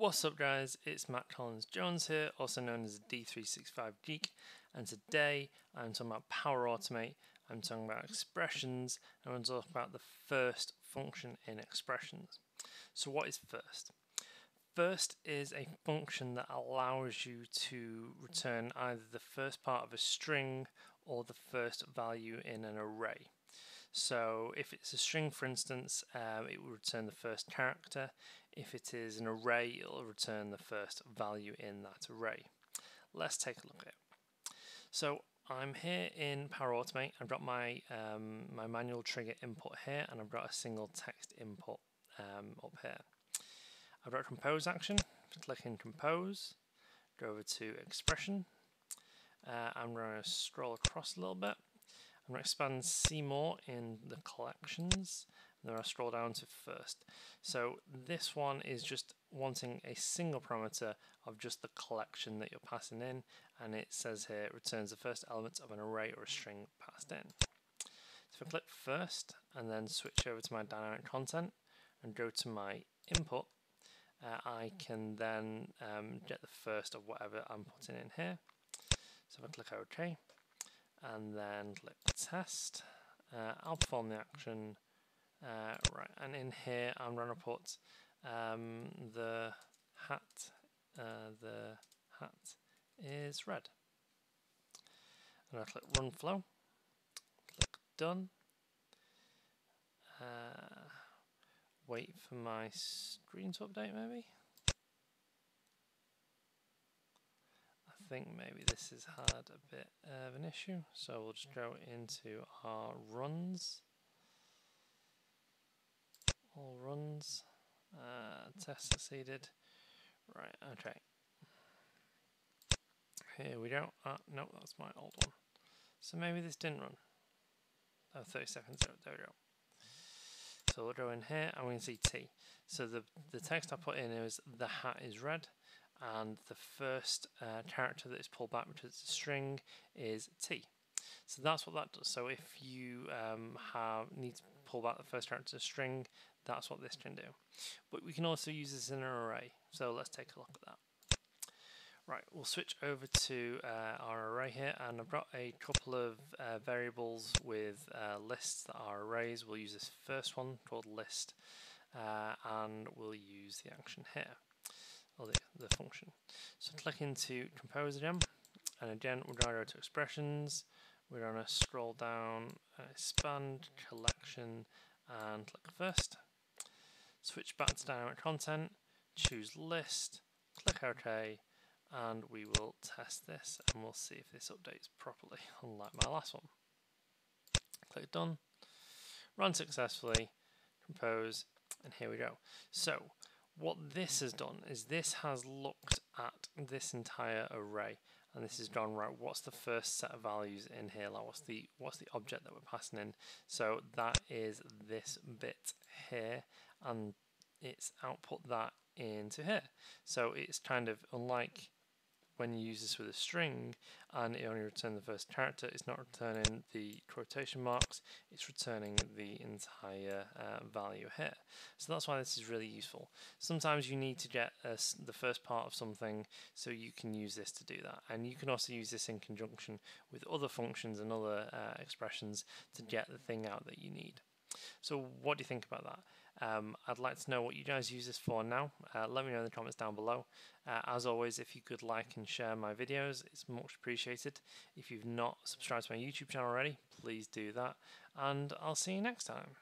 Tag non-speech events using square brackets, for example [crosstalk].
What's up guys, it's Matt Collins Jones here, also known as D365 Geek, and today I'm talking about Power Automate, I'm talking about expressions, and I'm talking about the first function in expressions. So what is first? First is a function that allows you to return either the first part of a string or the first value in an array. So if it's a string, for instance, um, it will return the first character. If it is an array, it'll return the first value in that array. Let's take a look at it. So I'm here in Power Automate. I've got my, um, my manual trigger input here, and I've got a single text input um, up here. I've got a compose action. Click in compose, go over to expression. Uh, I'm going to scroll across a little bit. I'm going to expand see more in the collections then I'll scroll down to first. So this one is just wanting a single parameter of just the collection that you're passing in and it says here it returns the first element of an array or a string passed in. So if I click first and then switch over to my dynamic content and go to my input uh, I can then um, get the first of whatever I'm putting in here. So if I click OK and then click test. Uh, I'll perform the action. Uh, right, and in here I'm going to put um, the hat. Uh, the hat is red. And I click run flow. Click done. Uh, wait for my screen to update maybe. I think maybe this has had a bit of an issue. So we'll just go into our runs. All runs. Uh, test succeeded. Right, okay. Here we go. Uh, no, that's my old one. So maybe this didn't run. Oh, 30 seconds, there we go. So we'll go in here and we can see T. So the, the text I put in is the hat is red and the first uh, character that is pulled back, which is a string, is t. So that's what that does. So if you um, have need to pull back the first character string, that's what this can do. But we can also use this in an array. So let's take a look at that. Right, we'll switch over to uh, our array here, and I've got a couple of uh, variables with uh, lists that are arrays. We'll use this first one called list, uh, and we'll use the action here or the, the function. So click into compose again, and again we're going to go to expressions, we're going to scroll down, uh, expand collection, and click first. Switch back to dynamic content, choose list, click OK, and we will test this and we'll see if this updates properly, [laughs] unlike my last one. Click done, run successfully, compose, and here we go. So what this has done is this has looked at this entire array and this has gone right what's the first set of values in here? Like what's the what's the object that we're passing in? So that is this bit here and it's output that into here. So it's kind of unlike when you use this with a string and it only returns the first character, it's not returning the quotation marks, it's returning the entire uh, value here. So that's why this is really useful. Sometimes you need to get uh, the first part of something so you can use this to do that. And you can also use this in conjunction with other functions and other uh, expressions to get the thing out that you need. So what do you think about that? Um, I'd like to know what you guys use this for now. Uh, let me know in the comments down below. Uh, as always, if you could like and share my videos, it's much appreciated. If you've not subscribed to my YouTube channel already, please do that. And I'll see you next time.